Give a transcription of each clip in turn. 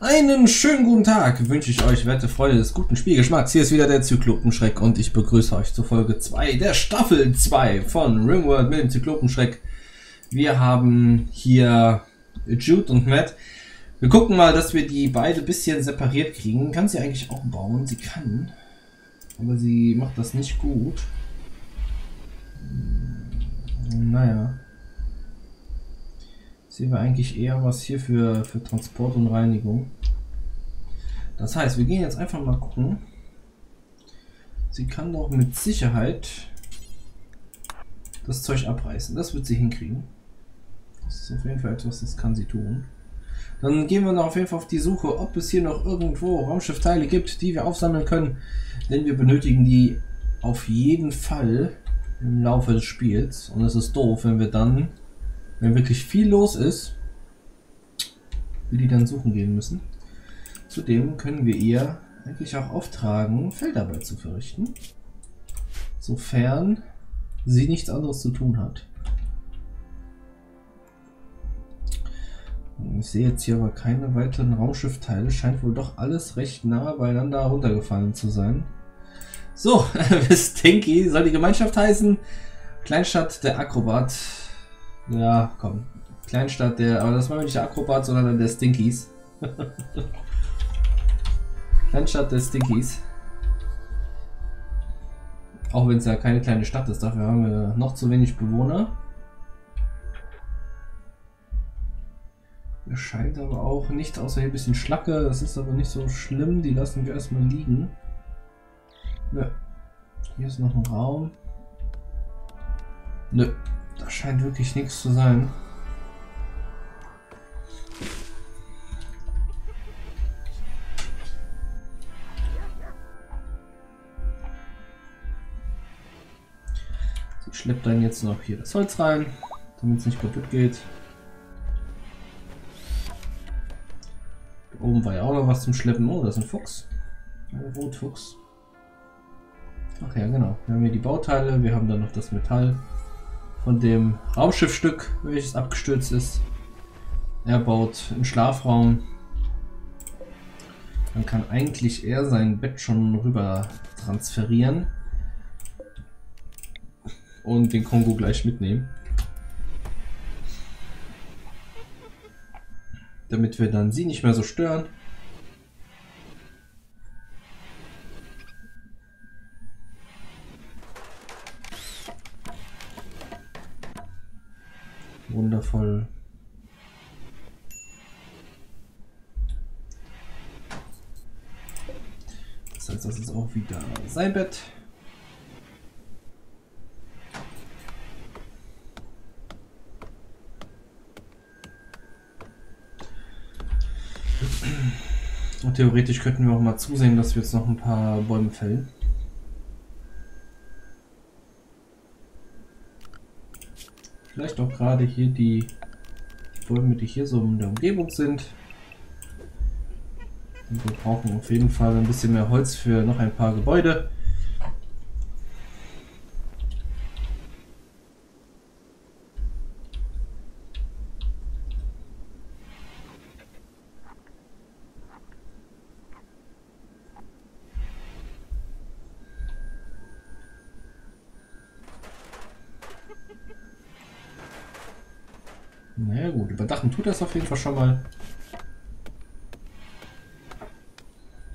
Einen schönen guten Tag wünsche ich euch, werte Freunde des guten Spielgeschmacks. Hier ist wieder der Zyklopenschreck und ich begrüße euch zur Folge 2 der Staffel 2 von Rimworld mit dem Zyklopenschreck. Wir haben hier Jude und Matt. Wir gucken mal, dass wir die beide bisschen separiert kriegen. Kann sie eigentlich auch bauen? Sie kann. Aber sie macht das nicht gut. Naja. Sehen wir eigentlich eher was hier für, für Transport und Reinigung. Das heißt, wir gehen jetzt einfach mal gucken. Sie kann doch mit Sicherheit das Zeug abreißen. Das wird sie hinkriegen. Das ist auf jeden Fall etwas, das kann sie tun. Dann gehen wir noch auf jeden Fall auf die Suche, ob es hier noch irgendwo Raumschiffteile gibt, die wir aufsammeln können. Denn wir benötigen die auf jeden Fall im Laufe des Spiels. Und es ist doof, wenn wir dann wenn wirklich viel los ist, wir die dann suchen gehen müssen. Zudem können wir ihr eigentlich auch auftragen, Feldarbeit zu verrichten. Sofern sie nichts anderes zu tun hat. Ich sehe jetzt hier aber keine weiteren Raumschiffteile. Scheint wohl doch alles recht nah beieinander runtergefallen zu sein. So, Stinky soll die Gemeinschaft heißen. Kleinstadt der Akrobat. Ja, komm. Kleinstadt der, aber das war nicht der Akrobat, sondern der Stinkies. Kleinstadt der Stinkies. Auch wenn es ja keine kleine Stadt ist, dafür haben wir noch zu wenig Bewohner. Es scheint aber auch nicht, außer hier ein bisschen Schlacke, das ist aber nicht so schlimm, die lassen wir erstmal liegen. Nö. Hier ist noch ein Raum. Nö, da scheint wirklich nichts zu sein. Sie schleppt dann jetzt noch hier das Holz rein, damit es nicht kaputt geht. Da oben war ja auch noch was zum Schleppen. Oh, da ist ein Fuchs. Ein Rotfuchs. Ach ja, genau. Wir haben hier die Bauteile, wir haben dann noch das Metall von dem Raumschiffstück, welches abgestürzt ist. Er baut einen Schlafraum. Dann kann eigentlich er sein Bett schon rüber transferieren und den Kongo gleich mitnehmen. Damit wir dann sie nicht mehr so stören. Wundervoll. Das heißt, das ist auch wieder sein Bett. Und theoretisch könnten wir auch mal zusehen, dass wir jetzt noch ein paar Bäume fällen. Vielleicht auch gerade hier die Bäume, die hier so in der Umgebung sind. Und wir brauchen auf jeden Fall ein bisschen mehr Holz für noch ein paar Gebäude. Überdachen tut das auf jeden Fall schon mal.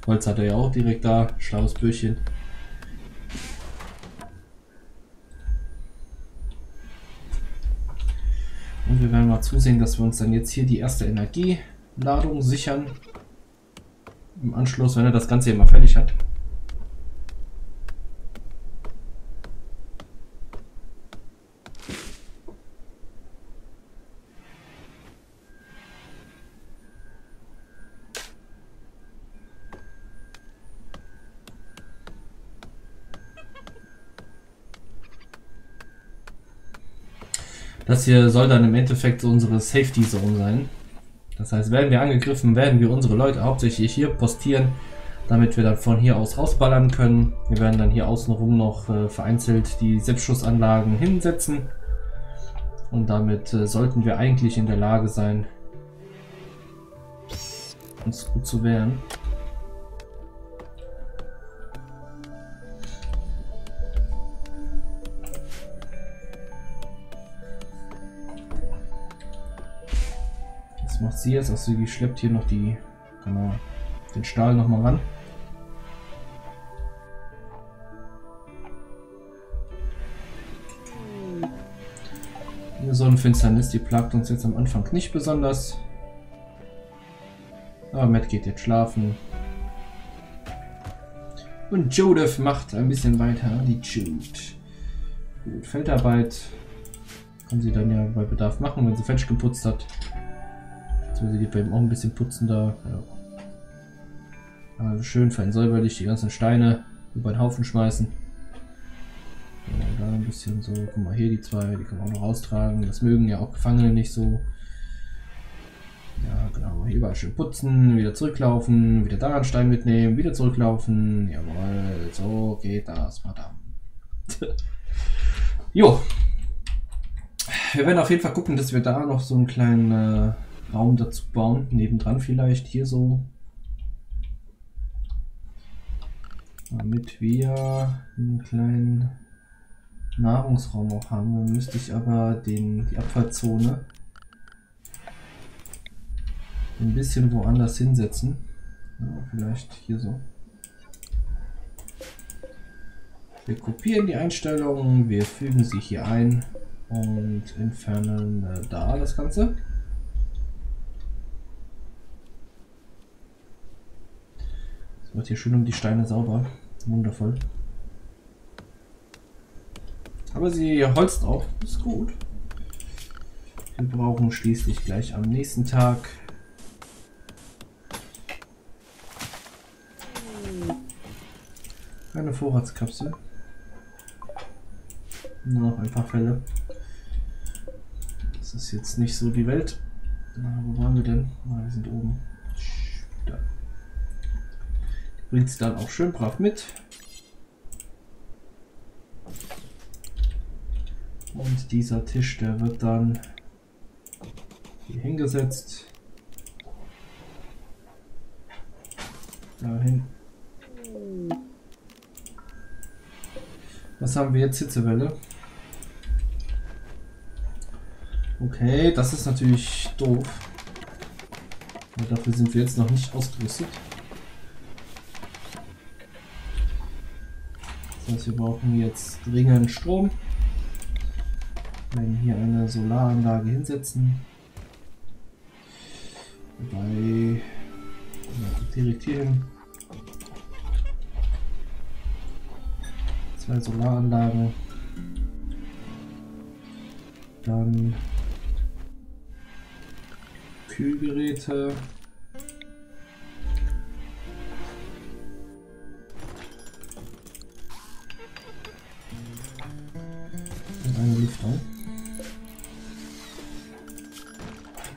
Holz hat er ja auch direkt da. Schlaues Bürchen. Und wir werden mal zusehen, dass wir uns dann jetzt hier die erste Energieladung sichern. Im Anschluss, wenn er das Ganze hier mal fertig hat. Das hier soll dann im Endeffekt unsere Safety Zone sein. Das heißt, werden wir angegriffen, werden wir unsere Leute hauptsächlich hier postieren, damit wir dann von hier aus rausballern können. Wir werden dann hier außenrum noch äh, vereinzelt die Selbstschussanlagen hinsetzen. Und damit äh, sollten wir eigentlich in der Lage sein, uns gut zu wehren. Macht sie jetzt? Also sie schleppt hier noch die, genau, den Stahl noch mal ran. Eine Sonnenfinsternis, die plagt uns jetzt am Anfang nicht besonders. Aber Matt geht jetzt schlafen. Und Judith macht ein bisschen weiter. Die Jude. Gut, Feldarbeit kann sie dann ja bei Bedarf machen, wenn sie Fetch geputzt hat. Sie geht bei ihm auch ein bisschen putzen da. Ja. Also schön fein säuberlich die ganzen Steine über den Haufen schmeißen. Ja, da ein bisschen so, guck mal hier die zwei, die kann man auch noch raustragen. Das mögen ja auch Gefangene nicht so. Ja, genau. Hier überall schön putzen, wieder zurücklaufen, wieder da einen Stein mitnehmen, wieder zurücklaufen. Jawohl, so geht das, Madame. jo. Wir werden auf jeden Fall gucken, dass wir da noch so einen kleinen äh, Raum dazu bauen. Nebendran vielleicht, hier so. Damit wir einen kleinen Nahrungsraum auch haben. Dann müsste ich aber den, die Abfallzone ein bisschen woanders hinsetzen. Ja, vielleicht hier so. Wir kopieren die Einstellungen, wir fügen sie hier ein und entfernen äh, da das Ganze. Wird hier schön um die Steine sauber. Wundervoll. Aber sie holzt auch. Ist gut. Wir brauchen schließlich gleich am nächsten Tag eine Vorratskapsel. Nur noch ein paar Fälle. Das ist jetzt nicht so die Welt. Na, wo waren wir denn? Ah, wir sind oben. Da. Bringt sie dann auch schön brav mit. Und dieser Tisch, der wird dann hier hingesetzt. Dahin. Was haben wir jetzt? Hitzewelle. Okay, das ist natürlich doof. Aber dafür sind wir jetzt noch nicht ausgerüstet. Heißt, wir brauchen jetzt dringend Strom. Werden hier eine Solaranlage hinsetzen. Wobei ja, direkt hier hin. Zwei Solaranlagen. Dann Kühlgeräte. Eine Lüftung.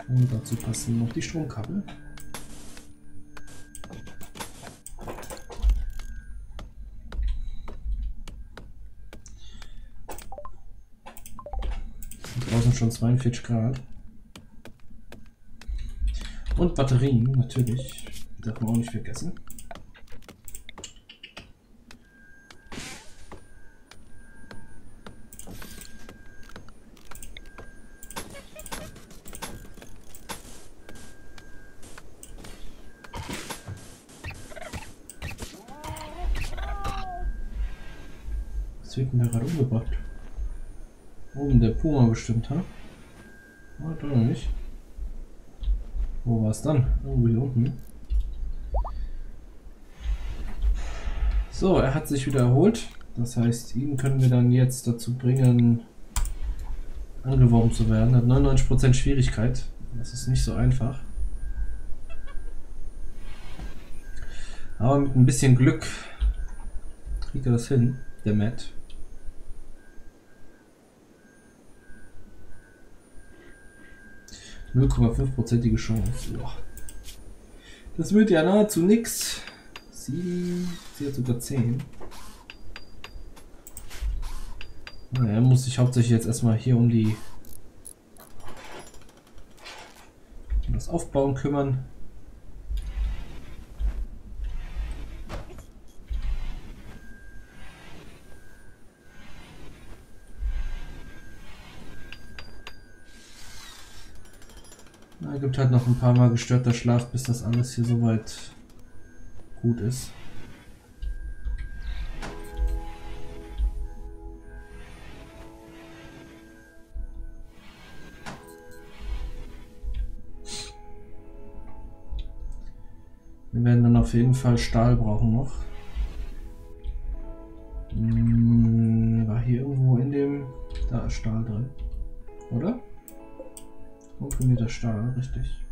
Und dazu passen noch die Stromkabel. draußen schon 42 Grad. Und Batterien, natürlich. Darf man auch nicht vergessen. Was wird denn da gerade umgebracht? Oben der Puma bestimmt, ha? Ah, doch nicht. Wo war es dann? Irgendwo hier unten. So, er hat sich wieder erholt. Das heißt, ihn können wir dann jetzt dazu bringen, angeworben zu werden. Hat 99% Schwierigkeit. Das ist nicht so einfach. Aber mit ein bisschen Glück kriegt er das hin, der Matt. 0,5%ige Chance. Boah. Das wird ja nahezu nix. 7, sie hat sogar 10. Naja, muss sich hauptsächlich jetzt erstmal hier um die um das Aufbauen kümmern. Gibt halt noch ein paar Mal gestörter Schlaf, bis das alles hier soweit gut ist. Wir werden dann auf jeden Fall Stahl brauchen noch. Hm, war hier irgendwo in dem... Da ist Stahl drin. Oder? Komprimierter Stahl, richtig.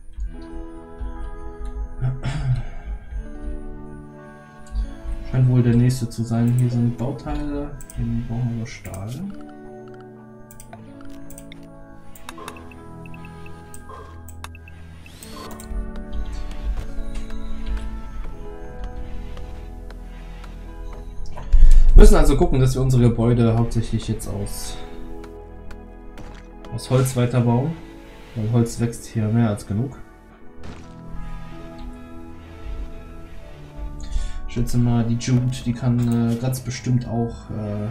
Scheint wohl der nächste zu sein. Hier sind Bauteile, hier brauchen wir Stahl. Wir müssen also gucken, dass wir unsere Gebäude hauptsächlich jetzt aus, aus Holz weiterbauen. Weil Holz wächst hier mehr als genug. Ich schätze mal, die Jude, die kann äh, ganz bestimmt auch äh,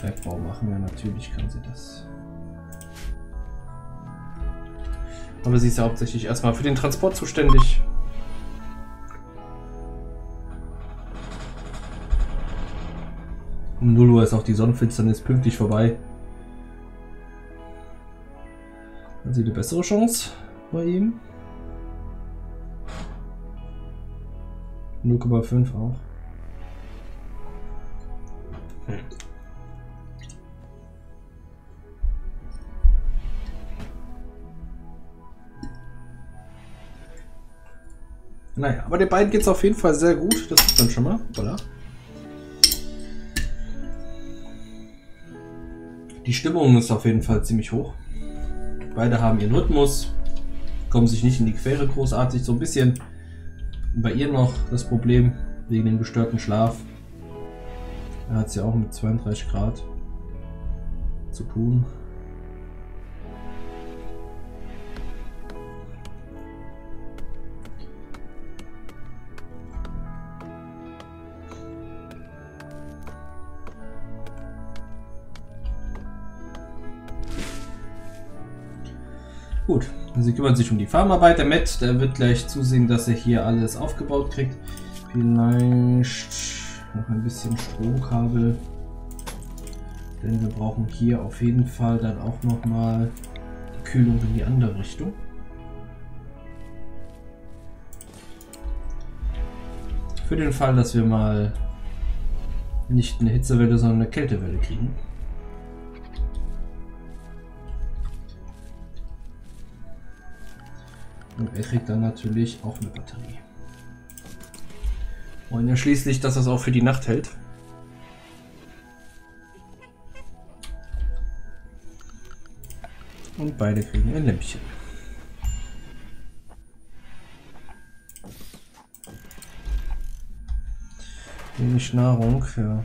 Bergbau machen. Ja, natürlich kann sie das. Aber sie ist ja hauptsächlich erstmal für den Transport zuständig. Um 0 Uhr ist auch die Sonnenfinsternis pünktlich vorbei. Haben Sie eine bessere Chance bei ihm? 0,5 auch. Hm. Naja, aber den beiden geht es auf jeden Fall sehr gut. Das ist dann schon mal. Voilà. Die Stimmung ist auf jeden Fall ziemlich hoch. Beide haben ihren Rhythmus, kommen sich nicht in die Quere großartig. So ein bisschen bei ihr noch das Problem wegen dem gestörten Schlaf. Er hat es ja auch mit 32 Grad zu tun. Gut, sie kümmert sich um die Farmarbeit. Der Matt, der wird gleich zusehen, dass er hier alles aufgebaut kriegt. Vielleicht noch ein bisschen Stromkabel. Denn wir brauchen hier auf jeden Fall dann auch nochmal die Kühlung in die andere Richtung. Für den Fall, dass wir mal nicht eine Hitzewelle, sondern eine Kältewelle kriegen. Und er kriegt dann natürlich auch eine Batterie. Wollen ja schließlich, dass das auch für die Nacht hält. Und beide kriegen ein Lämpchen. Wenig Nahrung, ja.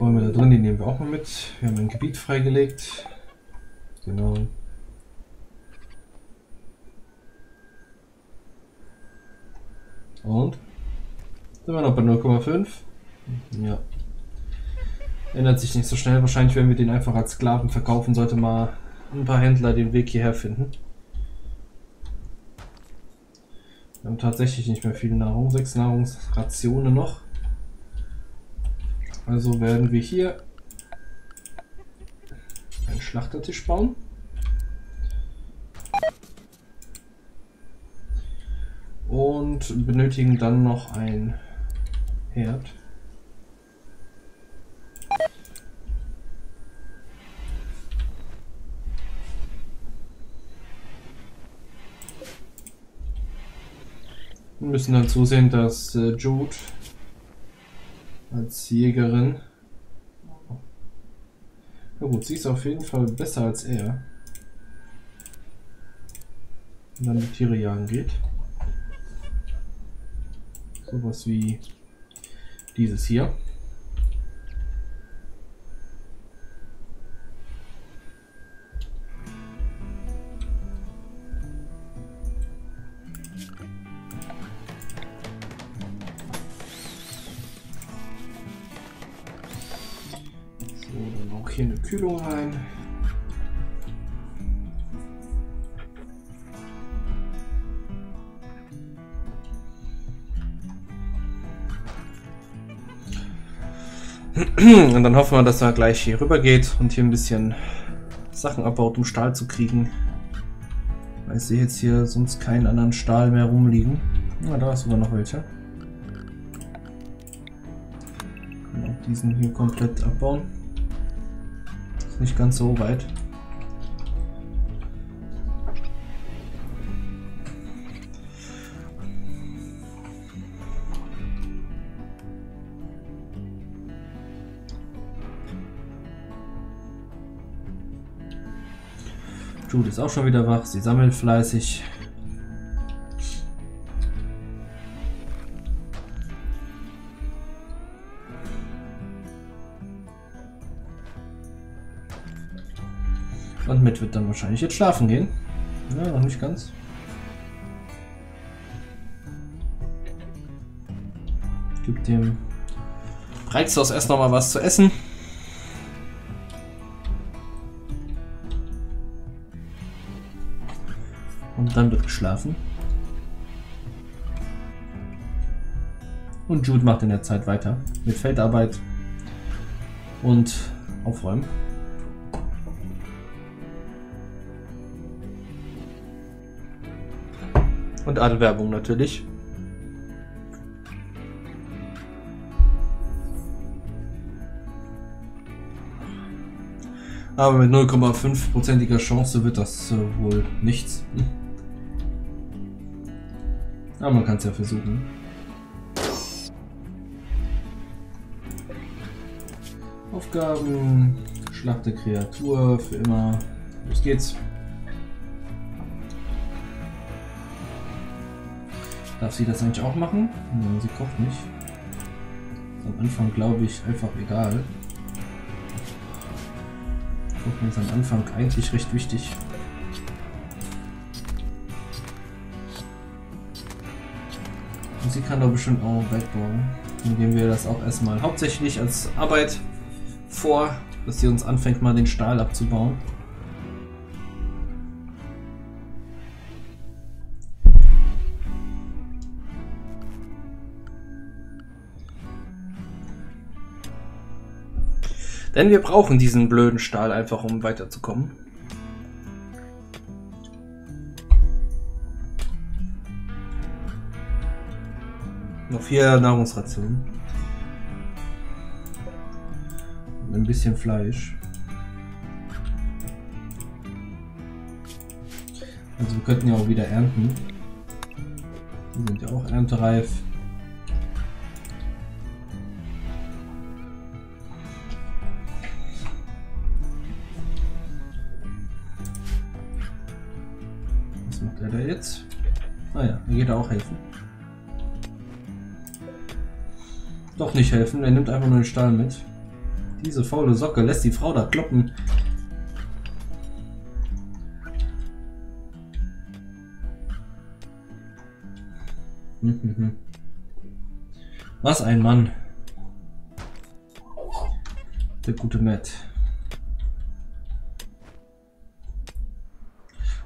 Bäume da drin, die nehmen wir auch mal mit. Wir haben ein Gebiet freigelegt. Genau. Und? Sind wir noch bei 0,5? Ja. Ändert sich nicht so schnell. Wahrscheinlich werden wir den einfach als Sklaven verkaufen. Sollte mal ein paar Händler den Weg hierher finden. Wir haben tatsächlich nicht mehr viel Nahrung. Sechs Nahrungsrationen noch. Also werden wir hier einen Schlachtertisch bauen. Und benötigen dann noch ein Herd. Wir müssen dann zusehen, dass äh, Jude als Jägerin. Na gut, sie ist auf jeden Fall besser als er. Wenn dann die Tiere jagen geht. Sowas wie dieses hier. Und dann hoffen wir, dass er gleich hier rüber geht und hier ein bisschen Sachen abbaut, um Stahl zu kriegen. Weil ich sehe jetzt hier sonst keinen anderen Stahl mehr rumliegen. Na, da ist sogar noch welche. Kann auch diesen hier komplett abbauen. Ist nicht ganz so weit. Jude ist auch schon wieder wach. Sie sammelt fleißig. Und mit wird dann wahrscheinlich jetzt schlafen gehen. Ja, noch nicht ganz. Gibt dem Reizhaus erst noch mal was zu essen. Dann wird geschlafen. Und Jude macht in der Zeit weiter mit Feldarbeit und Aufräumen. Und Adelwerbung natürlich. Aber mit 0,5%iger Chance wird das äh, wohl nichts. Hm. Aber man kann es ja versuchen. Aufgaben, Schlachte Kreatur für immer. Los geht's. Darf sie das eigentlich auch machen? Nein, sie kocht nicht. Am Anfang glaube ich einfach egal. Kochen ist am Anfang eigentlich recht wichtig. Sie kann doch bestimmt auch bauen. Dann geben wir das auch erstmal hauptsächlich als Arbeit vor, dass sie uns anfängt mal den Stahl abzubauen. Denn wir brauchen diesen blöden Stahl einfach, um weiterzukommen. Vier Nahrungsrationen. Und ein bisschen Fleisch. Also wir könnten ja auch wieder ernten. Die sind ja auch erntereif. Was macht er da jetzt? Ah ja, er geht auch helfen. Doch nicht helfen, er nimmt einfach nur den Stahl mit. Diese faule Socke lässt die Frau da kloppen. Was ein Mann. Der gute Matt.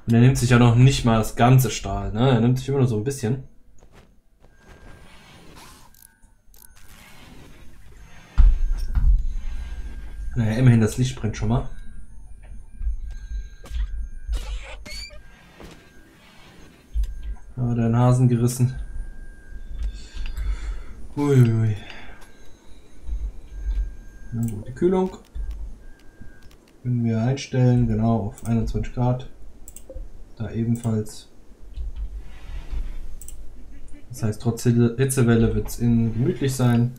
Und er nimmt sich ja noch nicht mal das ganze Stahl, ne? Er nimmt sich immer nur so ein bisschen. Naja, immerhin das Licht brennt schon mal. Aber der Nasen gerissen. Uiui. Na gut, die Kühlung können wir einstellen, genau auf 21 Grad. Da ebenfalls. Das heißt, trotz Hitzewelle wird es innen gemütlich sein.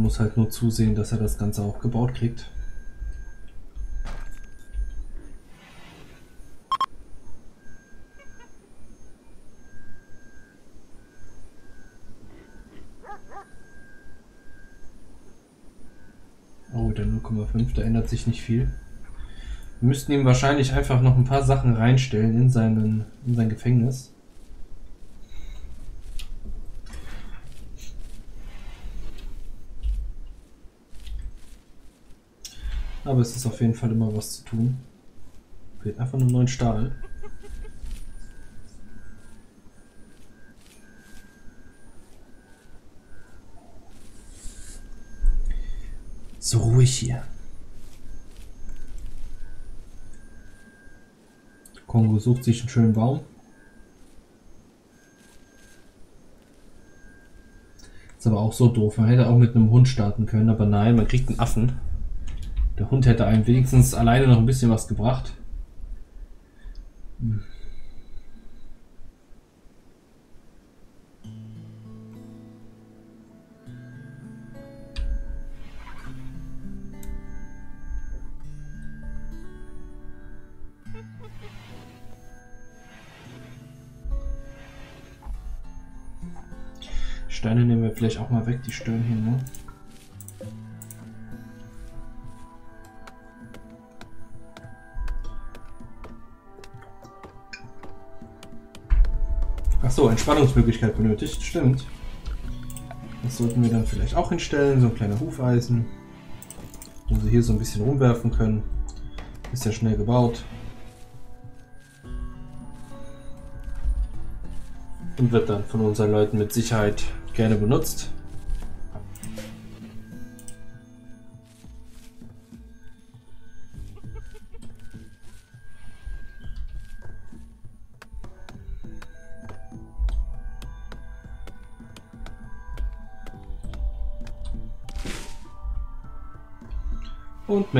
muss halt nur zusehen, dass er das Ganze auch gebaut kriegt. Oh, der 0,5, da ändert sich nicht viel. Wir müssten ihm wahrscheinlich einfach noch ein paar Sachen reinstellen in, seinen, in sein Gefängnis. Aber es ist auf jeden Fall immer was zu tun. Fehlt einfach nur neuen Stahl. So ruhig hier. Kongo sucht sich einen schönen Baum. Ist aber auch so doof. Man hätte auch mit einem Hund starten können, aber nein, man kriegt einen Affen. Der Hund hätte einem wenigstens alleine noch ein bisschen was gebracht. Steine nehmen wir vielleicht auch mal weg, die stören hier nur. Achso, Entspannungsmöglichkeit benötigt, stimmt. Das sollten wir dann vielleicht auch hinstellen, so ein kleiner Hufeisen. Wo sie hier so ein bisschen rumwerfen können. Ist ja schnell gebaut. Und wird dann von unseren Leuten mit Sicherheit gerne benutzt.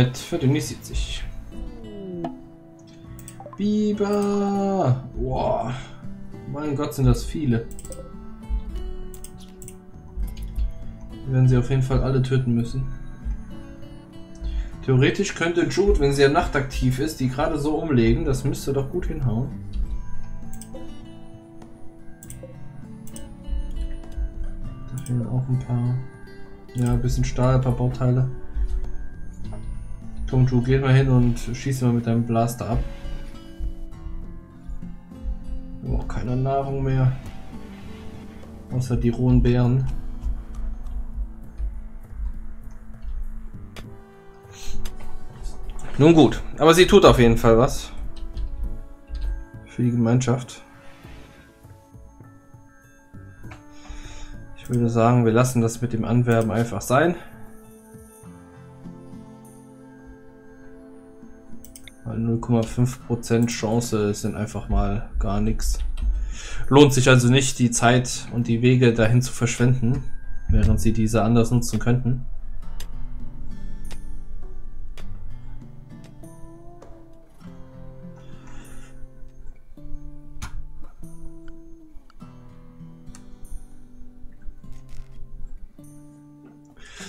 Mit verdünnisiert sich. Biber! Boah. Mein Gott, sind das viele. Wir werden sie auf jeden Fall alle töten müssen. Theoretisch könnte Jude, wenn sie ja nachtaktiv ist, die gerade so umlegen. Das müsste doch gut hinhauen. Da fehlen auch ein paar... Ja, ein bisschen Stahl, ein paar Bauteile. Tongju, geh mal hin und schieß mal mit deinem Blaster ab. Wir haben auch keine Nahrung mehr. Außer die rohen Beeren. Nun gut, aber sie tut auf jeden Fall was. Für die Gemeinschaft. Ich würde sagen, wir lassen das mit dem Anwerben einfach sein. 0,5% Chance sind einfach mal gar nichts. Lohnt sich also nicht, die Zeit und die Wege dahin zu verschwenden, während sie diese anders nutzen könnten.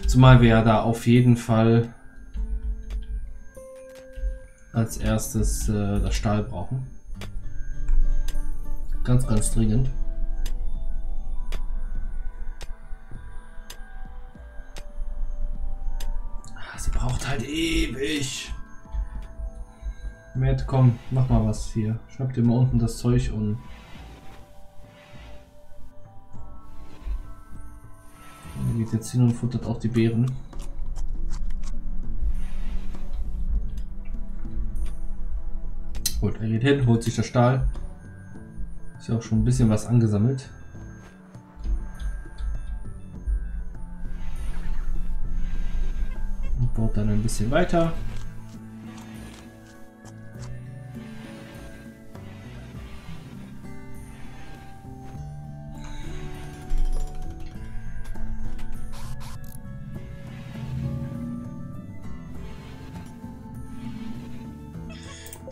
Zumal wir ja da auf jeden Fall als erstes äh, das Stahl brauchen. Ganz, ganz dringend. Ah, sie braucht halt ewig. Matt, komm, mach mal was hier. Schnapp dir mal unten das Zeug und geht jetzt hin und futtert auch die Beeren. Geht hin, holt sich das Stahl. Ist ja auch schon ein bisschen was angesammelt. Und baut dann ein bisschen weiter.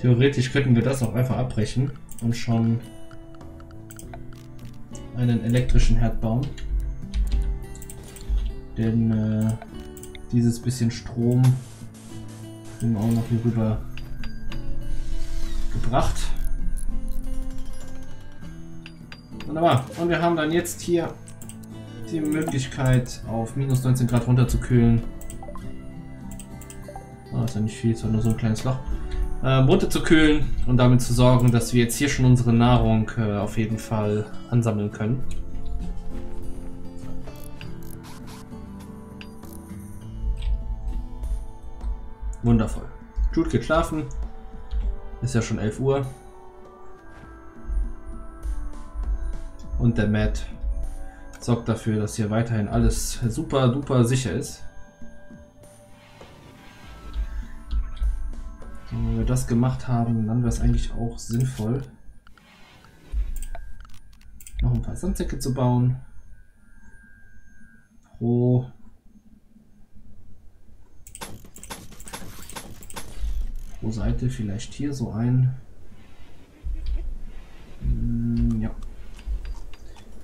Theoretisch könnten wir das auch einfach abbrechen und schon einen elektrischen Herd bauen. Denn äh, dieses bisschen Strom haben wir auch noch hier rüber gebracht. Wunderbar. Und wir haben dann jetzt hier die Möglichkeit auf minus 19 Grad runterzukühlen. Oh, ist ja nicht viel, sondern nur so ein kleines Loch. Ähm, runterzukühlen und damit zu sorgen, dass wir jetzt hier schon unsere Nahrung äh, auf jeden Fall ansammeln können. Wundervoll. Jude geht schlafen. Ist ja schon 11 Uhr. Und der Matt sorgt dafür, dass hier weiterhin alles super duper sicher ist. Das gemacht haben, dann wäre es eigentlich auch sinnvoll, noch ein paar Sandsäcke zu bauen. Pro pro Seite vielleicht hier so ein. Hm, ja.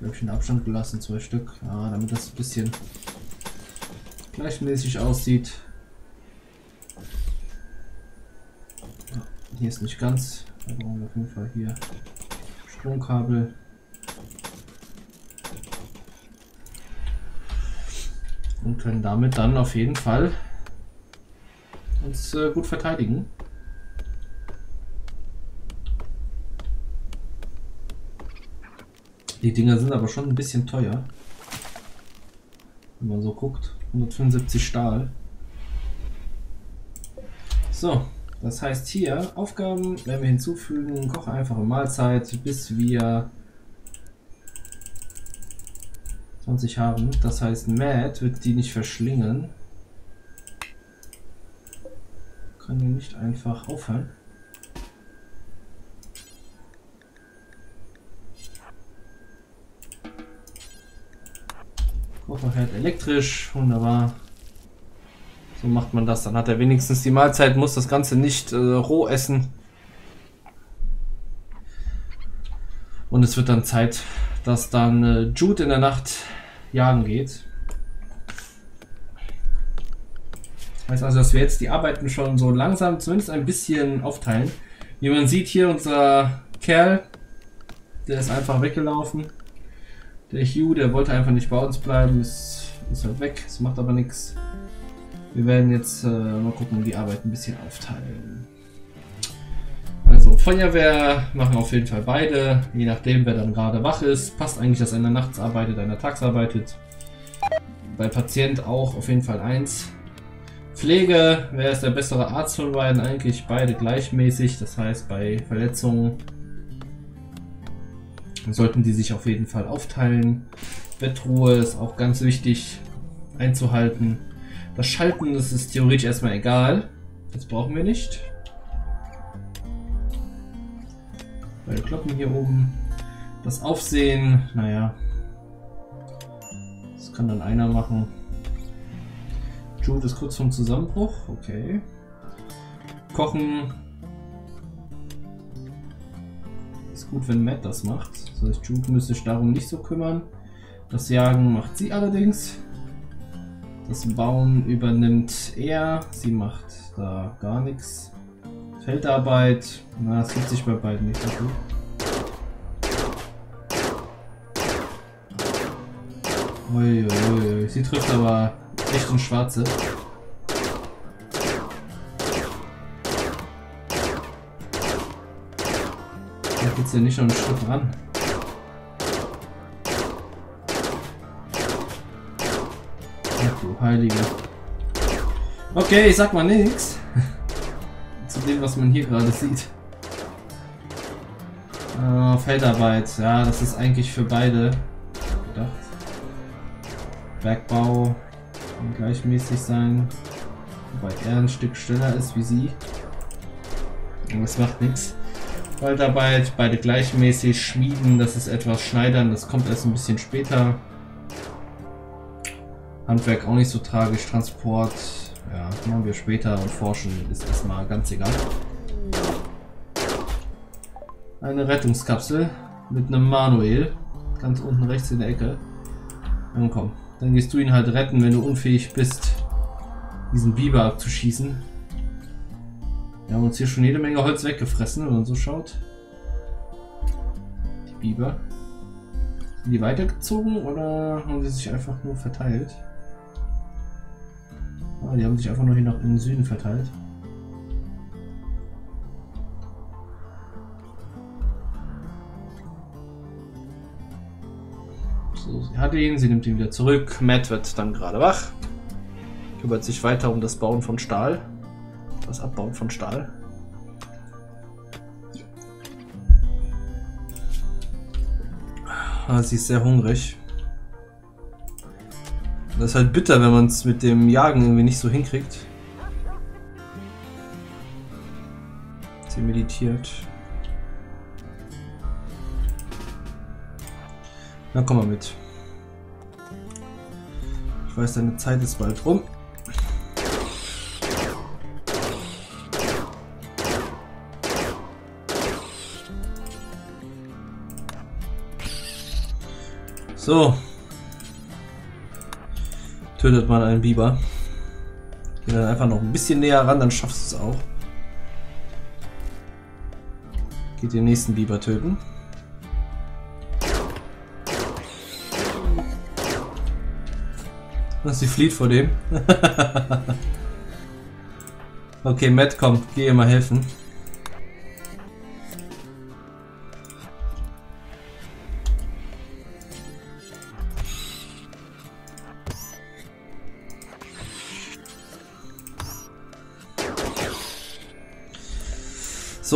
Ich schon Abstand gelassen, zwei Stück. Ja, damit das ein bisschen gleichmäßig aussieht. Ja, hier ist nicht ganz. Da brauchen wir auf jeden Fall hier Stromkabel. Und können damit dann auf jeden Fall uns äh, gut verteidigen. Die Dinger sind aber schon ein bisschen teuer. Wenn man so guckt. 175 Stahl. So, das heißt hier, Aufgaben werden wir hinzufügen, koche einfache Mahlzeit, bis wir 20 haben. Das heißt, Matt wird die nicht verschlingen. Kann die nicht einfach aufhören. Kocherherd elektrisch, wunderbar. So macht man das. Dann hat er wenigstens die Mahlzeit, muss das Ganze nicht äh, roh essen. Und es wird dann Zeit, dass dann äh, Jude in der Nacht jagen geht. Heißt also, dass wir jetzt die Arbeiten schon so langsam zumindest ein bisschen aufteilen. Wie man sieht hier, unser Kerl, der ist einfach weggelaufen. Der Hugh, der wollte einfach nicht bei uns bleiben, ist, ist halt weg, es macht aber nichts. Wir werden jetzt äh, mal gucken, die Arbeit ein bisschen aufteilen. Also Feuerwehr machen auf jeden Fall beide, je nachdem wer dann gerade wach ist. Passt eigentlich, dass einer nachts arbeitet, einer tags arbeitet. Bei Patient auch auf jeden Fall eins. Pflege, wer ist der bessere Arzt von beiden? Eigentlich beide gleichmäßig, das heißt bei Verletzungen sollten die sich auf jeden Fall aufteilen. Bettruhe ist auch ganz wichtig einzuhalten. Das Schalten das ist theoretisch erstmal egal. Das brauchen wir nicht. Beide Glocken hier oben. Das Aufsehen, naja. Das kann dann einer machen. Jude ist kurz vorm Zusammenbruch. Okay. Kochen ist gut, wenn Matt das macht. Das heißt, Jude müsste sich darum nicht so kümmern. Das Jagen macht sie allerdings. Das Bauen übernimmt er. Sie macht da gar nichts. Feldarbeit. Na, es gibt sich bei beiden nicht so gut. Uiuiui. Sie trifft aber echt ein Schwarze. geht's ja nicht noch einen Schritt ran. Heilige. Okay, ich sag mal nichts. Zu dem, was man hier gerade sieht. Äh, Feldarbeit. Ja, das ist eigentlich für beide gedacht. Bergbau kann gleichmäßig sein. Wobei er ein Stück schneller ist wie sie. Aber es macht nichts. Feldarbeit, beide gleichmäßig. Schmieden, das ist etwas Schneidern, das kommt erst ein bisschen später. Handwerk auch nicht so tragisch. Transport, ja, machen wir später. Und Forschen ist erstmal ganz egal. Eine Rettungskapsel mit einem Manuel. Ganz unten rechts in der Ecke. Dann komm, dann gehst du ihn halt retten, wenn du unfähig bist, diesen Biber abzuschießen. Wir haben uns hier schon jede Menge Holz weggefressen, wenn man so schaut. Die Biber. Sind die weitergezogen oder haben sie sich einfach nur verteilt? Ah, die haben sich einfach nur hier nach in den Süden verteilt. So, sie hatte ihn, sie nimmt ihn wieder zurück. Matt wird dann gerade wach. Kümmert sich weiter um das Bauen von Stahl. Das Abbauen von Stahl. Ah, sie ist sehr hungrig. Das ist halt bitter, wenn man es mit dem Jagen irgendwie nicht so hinkriegt. Sie meditiert. Na, komm mal mit. Ich weiß, deine Zeit ist bald rum. So. Tötet man einen Biber. Geh dann einfach noch ein bisschen näher ran, dann schaffst du es auch. Geht den nächsten Biber töten. Was, sie flieht vor dem? okay, Matt, komm, geh ihr mal helfen.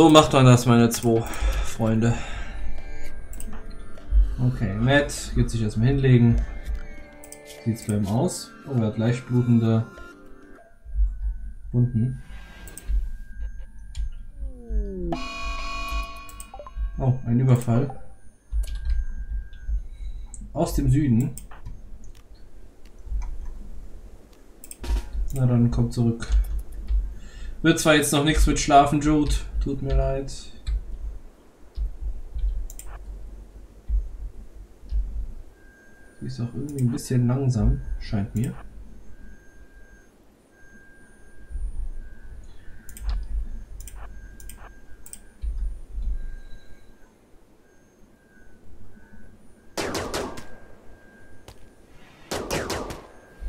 So macht man das, meine zwei Freunde. Okay, Matt geht sich erstmal hinlegen. Sieht's bei ihm aus? Oh, er hat leicht blutende Wunden. Oh, ein Überfall. Aus dem Süden. Na dann, kommt zurück. Wird zwar jetzt noch nichts mit Schlafen, Jude. Tut mir leid. Sie ist auch irgendwie ein bisschen langsam, scheint mir.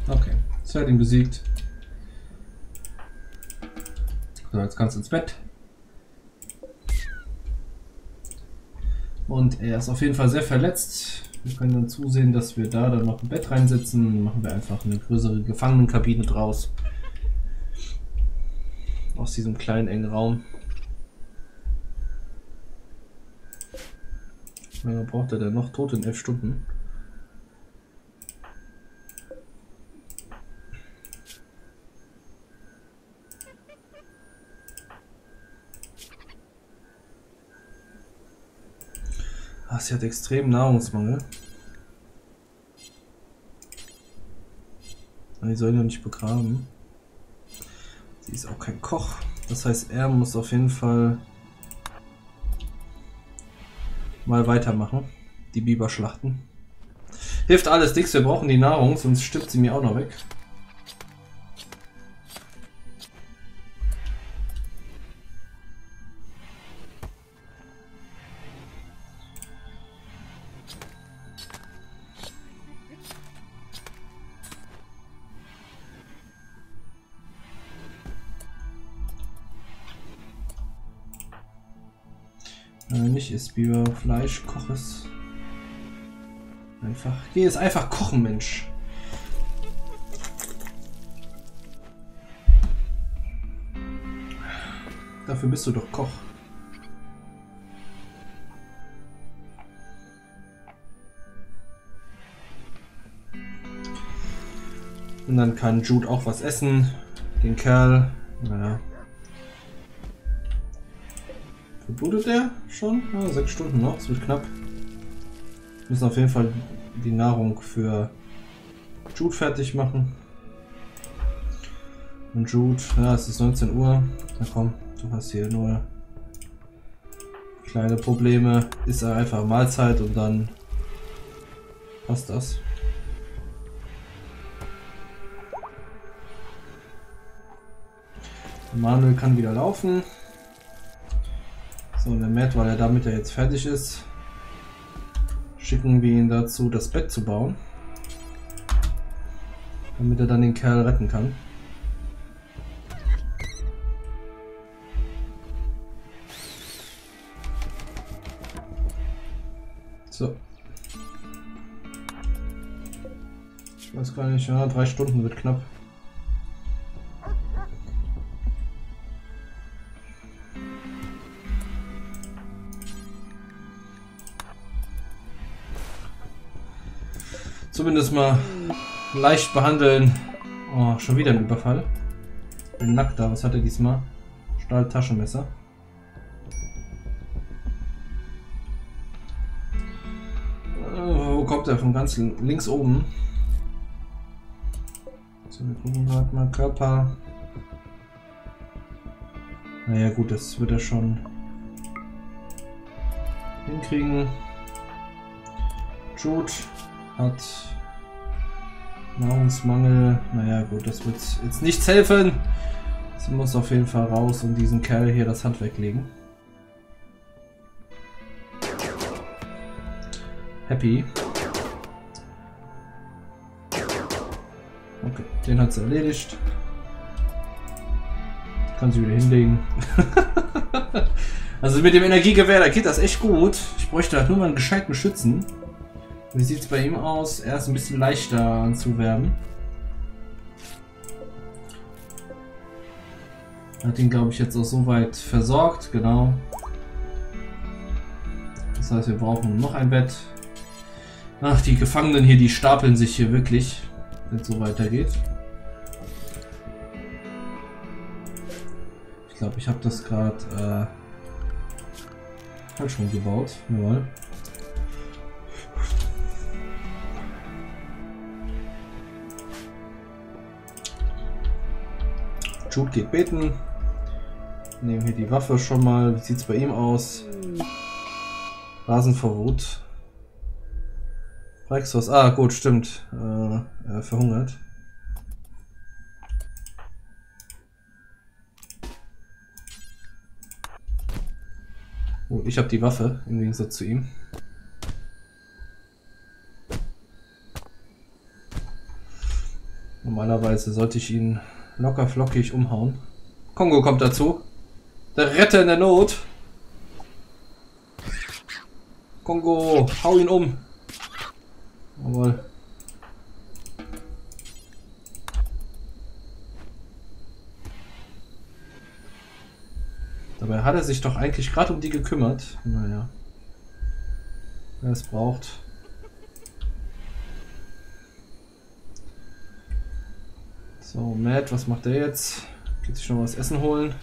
Okay, Zeit ihn besiegt. So, jetzt kannst du ins Bett. Und er ist auf jeden Fall sehr verletzt. Wir können dann zusehen, dass wir da dann noch ein Bett reinsetzen. Dann machen wir einfach eine größere Gefangenenkabine draus. Aus diesem kleinen engen Raum. Wie lange braucht er denn noch? Tot in elf Stunden. Sie hat extrem Nahrungsmangel. Die soll ja nicht begraben. Sie ist auch kein Koch. Das heißt, er muss auf jeden Fall mal weitermachen. Die Biber schlachten. Hilft alles nichts, wir brauchen die Nahrung, sonst stirbt sie mir auch noch weg. Nicht isst Biber Fleisch, koch es. Einfach. Geh es einfach kochen, Mensch. Dafür bist du doch Koch. Und dann kann Jude auch was essen. Den Kerl. Naja. Verblutet der schon? Ja, sechs Stunden noch, es wird knapp. Wir müssen auf jeden Fall die Nahrung für Jude fertig machen. Und Jude, ja, es ist 19 Uhr. Na komm, du hast hier nur kleine Probleme. Ist einfach Mahlzeit und dann passt das. Manuel kann wieder laufen. So, der Matt, weil er damit ja jetzt fertig ist, schicken wir ihn dazu, das Bett zu bauen. Damit er dann den Kerl retten kann. So. Ich weiß gar nicht, ja, drei Stunden wird knapp. Zumindest mal leicht behandeln. Oh, schon wieder ein Überfall. Ein Nackter, was hat er diesmal? Stahltaschenmesser. Oh, wo kommt er? Von ganz links oben. So, wir gucken gerade mal Körper. Naja gut, das wird er schon hinkriegen. Jude hat Nahrungsmangel. Naja gut, das wird jetzt nichts helfen. Sie muss auf jeden Fall raus und diesen Kerl hier das Handwerk legen. Happy. Okay, den hat sie erledigt. Kann sie wieder hinlegen. also mit dem Energiegewehr, da geht das echt gut. Ich bräuchte halt nur mal einen gescheiten Schützen. Wie sieht es bei ihm aus? Er ist ein bisschen leichter anzuwerben. Hat ihn, glaube ich, jetzt auch soweit versorgt, genau. Das heißt, wir brauchen noch ein Bett. Ach, die Gefangenen hier, die stapeln sich hier wirklich, wenn es so weitergeht. Ich glaube, ich habe das gerade äh, falsch gebaut. Jawohl. Jude geht beten. Nehmen hier die Waffe schon mal. Wie sieht es bei ihm aus? Rasen vor Wut. Rexos. Ah, gut, stimmt. Äh, er verhungert. Oh, ich habe die Waffe im Gegensatz zu ihm. Normalerweise sollte ich ihn locker flockig umhauen. Kongo kommt dazu. Der Retter in der Not. Kongo, hau ihn um. Jawohl. Dabei hat er sich doch eigentlich gerade um die gekümmert. Naja. Wer es braucht. So, Matt, was macht der jetzt? Geht sich schon was essen holen.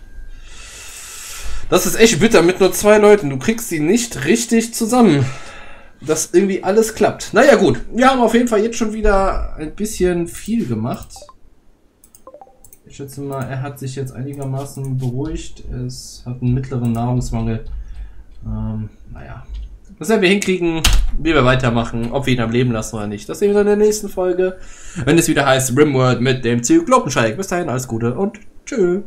Das ist echt bitter mit nur zwei Leuten. Du kriegst sie nicht richtig zusammen. Dass irgendwie alles klappt. Naja gut, wir haben auf jeden Fall jetzt schon wieder ein bisschen viel gemacht. Ich schätze mal, er hat sich jetzt einigermaßen beruhigt. Es hat einen mittleren Nahrungsmangel. Ähm, naja, das werden wir hinkriegen, wie wir weitermachen, ob wir ihn am Leben lassen oder nicht. Das sehen wir dann in der nächsten Folge, wenn es wieder heißt Rimworld mit dem Zyklopenschalk. Bis dahin, alles Gute und tschüss.